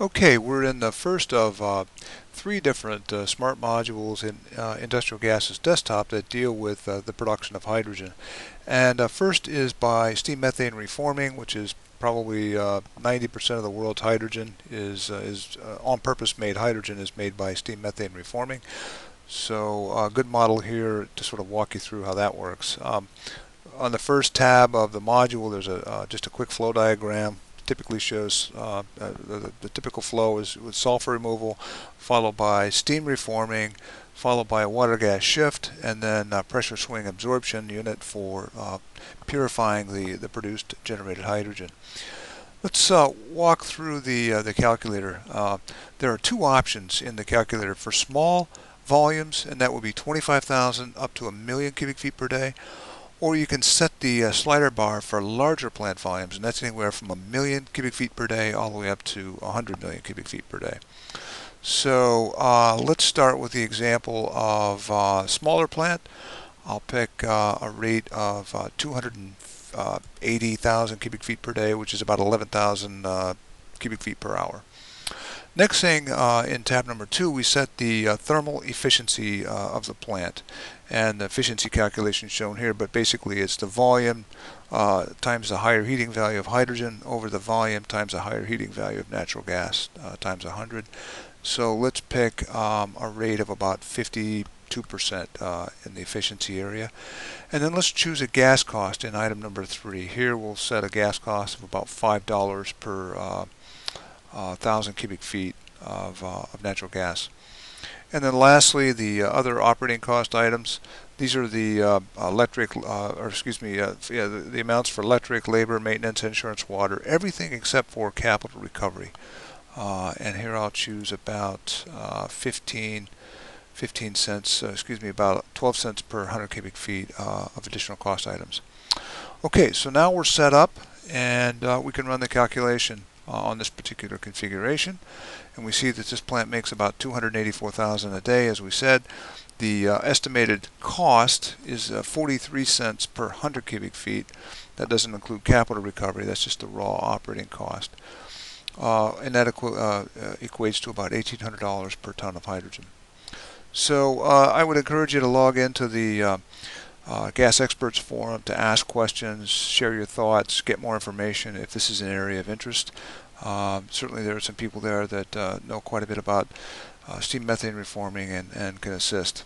Okay, we're in the first of uh, three different uh, smart modules in uh, Industrial Gases Desktop that deal with uh, the production of hydrogen. And uh, first is by steam methane reforming, which is probably 90% uh, of the world's hydrogen is, is on-purpose made hydrogen is made by steam methane reforming. So a good model here to sort of walk you through how that works. Um, on the first tab of the module, there's a just a quick flow diagram typically shows uh, uh, the, the, typical flow is with sulfur removal, followed by steam reforming, followed by a water gas shift, and then pressure swing absorption unit for uh, purifying the, the produced generated hydrogen. Let's uh, walk through the, uh, the calculator. Uh, there are two options in the calculator for small volumes, and that would be 25,000 up to a million cubic feet per day, or you can set the uh, slider bar for larger plant volumes, and that's anywhere from a million cubic feet per day all the way up to 100 million cubic feet per day. So uh, let's start with the example of uh, smaller plant. I'll pick uh, a rate of uh, 280,000 uh, cubic feet per day, which is about 11,000 cubic feet per hour. Next thing uh, in tab number two, we set the uh, thermal efficiency uh, of the plant. And the efficiency calculation shown here, but basically it's the volume uh, times the higher heating value of hydrogen over the volume times the higher heating value of natural gas uh, times 100. So let's pick um, a rate of about 52% uh, in the efficiency area. And then let's choose a gas cost in item number three. Here we'll set a gas cost of about $5 per uh, thousand cubic feet of, uh, of natural gas. And then lastly, the uh, other operating cost items. These are the uh, electric, uh, or excuse me, uh, yeah, the, the, amounts for electric, labor, maintenance, insurance, water, everything except for capital recovery. and here I'll choose about 15, 15 cents, excuse me, about 12 cents per 100 cubic feet of additional cost items. Okay, so now we're set up and we can run the calculation uh, on this particular configuration. And we see that this plant makes about 284,000 a day, as we said. The uh, estimated cost is uh, 43 cents per 100 cubic feet. That doesn't include capital recovery. That's just the raw operating cost. Uh, and that equ uh, uh, equates to about $1,800 per ton of hydrogen. So I would encourage you to log into the uh, Gas Experts Forum to ask questions, share your thoughts, get more information if this is an area of interest. Uh, certainly there are some people there that uh, know quite a bit about uh, steam methane reforming and, and can assist.